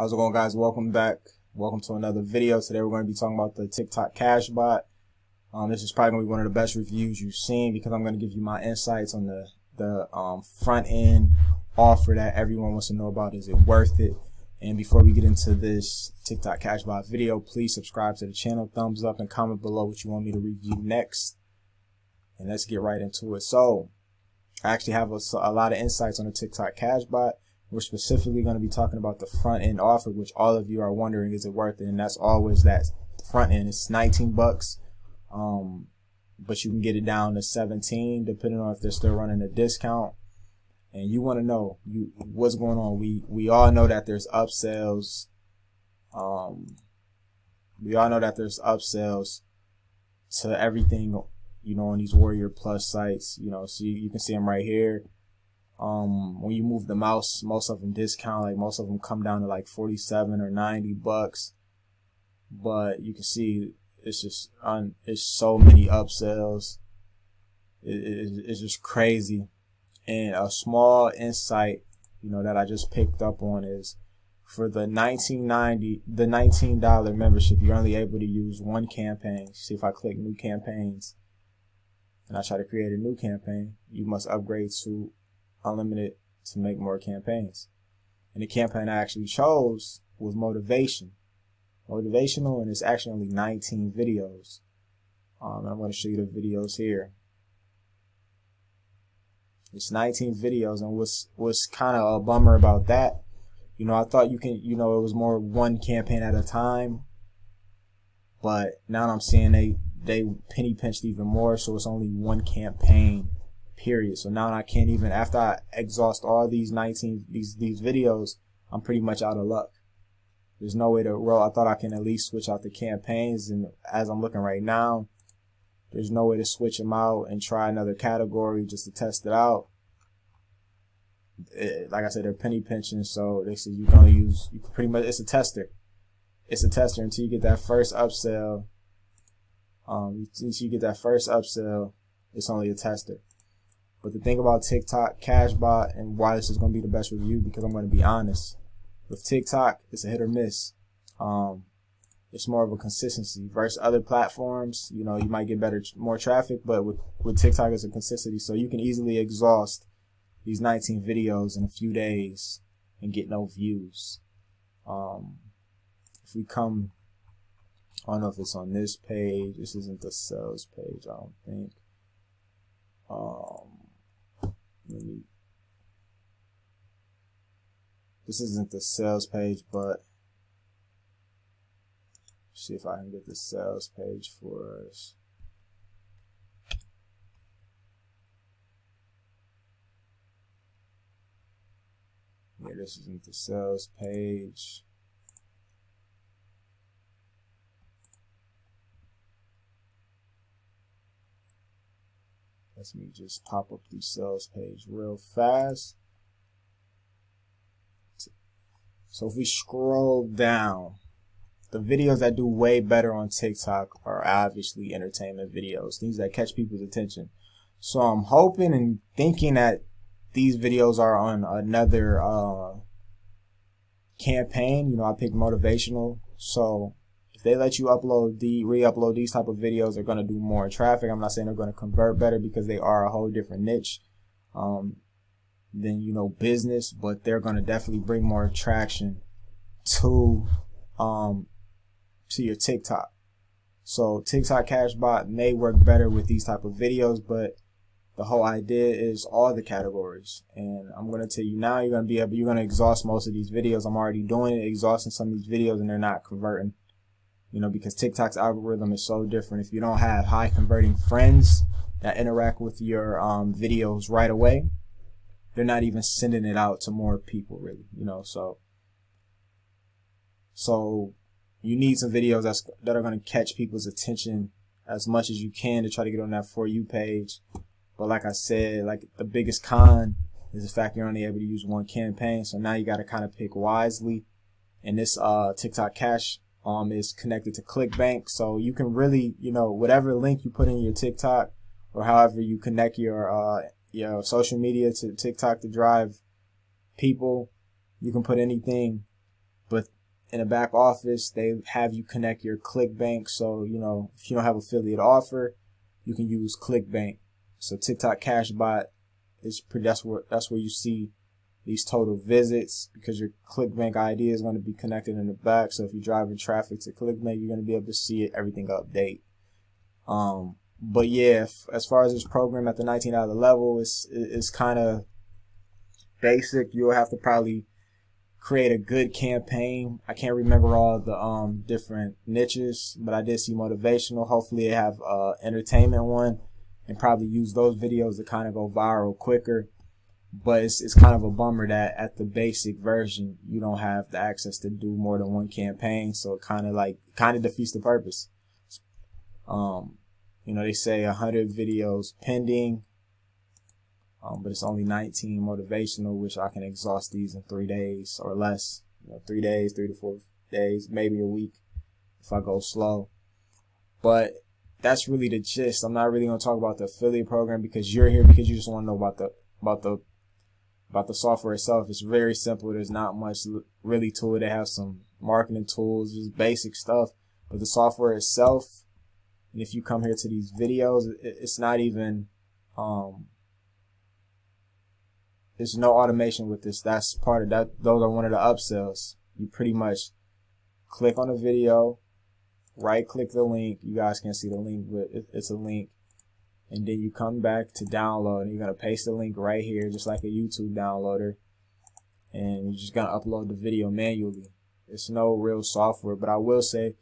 How's it going guys? Welcome back. Welcome to another video. Today we're going to be talking about the TikTok cash bot. Um, this is probably going to be one of the best reviews you've seen because I'm going to give you my insights on the, the um, front end offer that everyone wants to know about. Is it worth it? And before we get into this TikTok cash bot video, please subscribe to the channel, thumbs up, and comment below what you want me to review next. And let's get right into it. So, I actually have a, a lot of insights on the TikTok cash bot. We're specifically going to be talking about the front end offer, which all of you are wondering, is it worth it? And that's always that front end. It's 19 bucks. Um, but you can get it down to 17 depending on if they're still running a discount. And you want to know you what's going on. We we all know that there's upsells. Um, we all know that there's upsells to everything, you know, on these Warrior Plus sites. You know, so you, you can see them right here. Um, when you move the mouse, most of them discount, like most of them come down to like 47 or 90 bucks. But you can see it's just on, it's so many upsells. It, it, it's just crazy. And a small insight, you know, that I just picked up on is for the 1990, the $19 membership, you're only able to use one campaign. See if I click new campaigns and I try to create a new campaign, you must upgrade to unlimited to make more campaigns. And the campaign I actually chose was motivation. Motivational, and it's actually only 19 videos. Um, I'm going to show you the videos here. It's 19 videos, and what's what's kind of a bummer about that, you know, I thought you can, you know, it was more one campaign at a time, but now I'm seeing they they penny pinched even more, so it's only one campaign period. So now I can't even after I exhaust all these 19 these these videos, I'm pretty much out of luck. There's no way to roll. I thought I can at least switch out the campaigns, and as I'm looking right now, there's no way to switch them out and try another category just to test it out. It, like I said, they're penny pinching, so they said you can only use you pretty much it's a tester. It's a tester until you get that first upsell. Um, until you get that first upsell, it's only a tester. But the thing about TikTok, Cashbot, and why this is going to be the best review, because I'm going to be honest. With TikTok, it's a hit or miss. Um, it's more of a consistency versus other platforms. You know, you might get better, more traffic, but with, with TikTok, it's a consistency. So you can easily exhaust these 19 videos in a few days and get no views. Um, if we come, I don't know if it's on this page. This isn't the sales page, I don't think. Um, me this isn't the sales page but see if I can get the sales page for us. Yeah this isn't the sales page Let me just pop up the sales page real fast. So if we scroll down, the videos that do way better on TikTok are obviously entertainment videos, things that catch people's attention. So I'm hoping and thinking that these videos are on another uh, campaign. You know, I picked motivational. So if they let you upload the re-upload these type of videos, they're gonna do more traffic. I'm not saying they're gonna convert better because they are a whole different niche um, than you know business, but they're gonna definitely bring more traction to um, to your TikTok. So TikTok Cashbot may work better with these type of videos, but the whole idea is all the categories. And I'm gonna tell you now, you're gonna be able, you're gonna exhaust most of these videos. I'm already doing it, exhausting some of these videos, and they're not converting you know, because TikTok's algorithm is so different. If you don't have high converting friends that interact with your um, videos right away, they're not even sending it out to more people, really, you know. So, so you need some videos that's that are going to catch people's attention as much as you can to try to get on that for you page. But like I said, like the biggest con is the fact you're only able to use one campaign. So now you got to kind of pick wisely. And this uh, TikTok Cash um, is connected to ClickBank. So you can really, you know, whatever link you put in your TikTok or however you connect your, uh, your social media to TikTok to drive people, you can put anything But in the back office, they have you connect your ClickBank. So, you know, if you don't have affiliate offer, you can use ClickBank. So TikTok Cashbot is pretty, that's where, that's where you see these total visits because your ClickBank ID is going to be connected in the back. So if you're driving traffic to ClickBank, you're going to be able to see it, everything update. Um, but yeah, if, as far as this program at the $19 level, it's, it's kind of basic. You'll have to probably create a good campaign. I can't remember all the um different niches, but I did see motivational. Hopefully they have uh entertainment one and probably use those videos to kind of go viral quicker. But it's it's kind of a bummer that at the basic version you don't have the access to do more than one campaign, so it kind of like kind of defeats the purpose. Um, you know, they say 100 videos pending, um, but it's only 19 motivational, which I can exhaust these in three days or less. You know, three days, three to four days, maybe a week if I go slow. But that's really the gist. I'm not really gonna talk about the affiliate program because you're here because you just want to know about the about the about the software itself. It's very simple. There's not much really to it. They have some marketing tools, just basic stuff. But the software itself, and if you come here to these videos, it's not even um, there's no automation with this. That's part of that. Those are one of the upsells. You pretty much click on the video, right click the link. You guys can see the link, but it's a link. And then you come back to download and you're going to paste the link right here, just like a YouTube downloader. And you're just going to upload the video manually. It's no real software, but I will say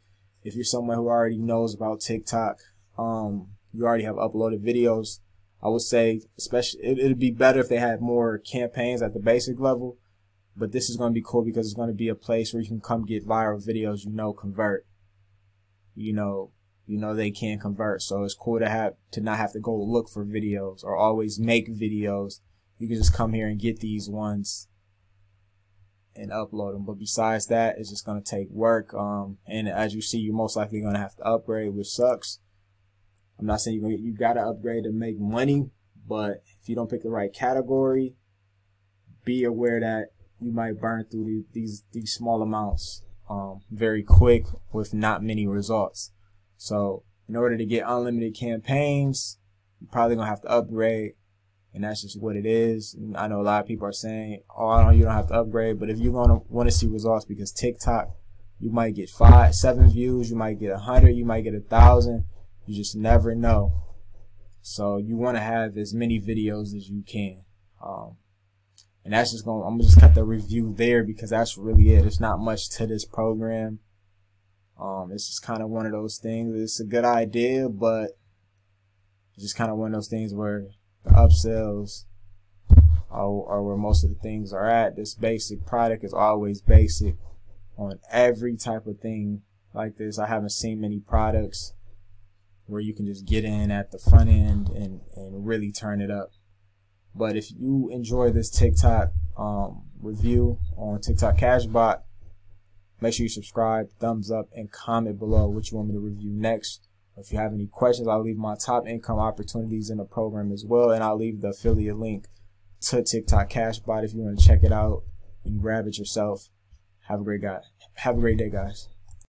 if you're someone who already knows about TikTok, um, you already have uploaded videos, I would say, especially, it, would be better if they had more campaigns at the basic level. But this is going to be cool because it's going to be a place where you can come get viral videos you know convert. You know, you know they can convert. So it's cool to have to not have to go look for videos or always make videos. You can just come here and get these ones and upload them. But besides that, it's just going to take work. Um, and as you see, you're most likely going to have to upgrade, which sucks. I'm not saying gonna, you gotta upgrade to make money, but if you don't pick the right category, be aware that you might burn through these these, these small amounts um, very quick with not many results. So in order to get unlimited campaigns, you're probably gonna have to upgrade, and that's just what it is. And I know a lot of people are saying, "Oh, I know you don't have to upgrade," but if you're gonna want to see results, because TikTok, you might get five, seven views, you might get a hundred, you might get a thousand you just never know. So you want to have as many videos as you can. Um, and that's just going, to I'm gonna just cut the review there because that's really it. There's not much to this program. Um, it's just kind of one of those things. It's a good idea, but just kind of one of those things where the upsells are, are where most of the things are at. This basic product is always basic on every type of thing like this. I haven't seen many products where you can just get in at the front end and, and really turn it up. But if you enjoy this TikTok um, review on TikTok Cashbot, make sure you subscribe, thumbs up, and comment below what you want me to review next. If you have any questions, I'll leave my top income opportunities in the program as well, and I'll leave the affiliate link to TikTok Cashbot if you want to check it out and grab it yourself. Have a great guy. Have a great day, guys.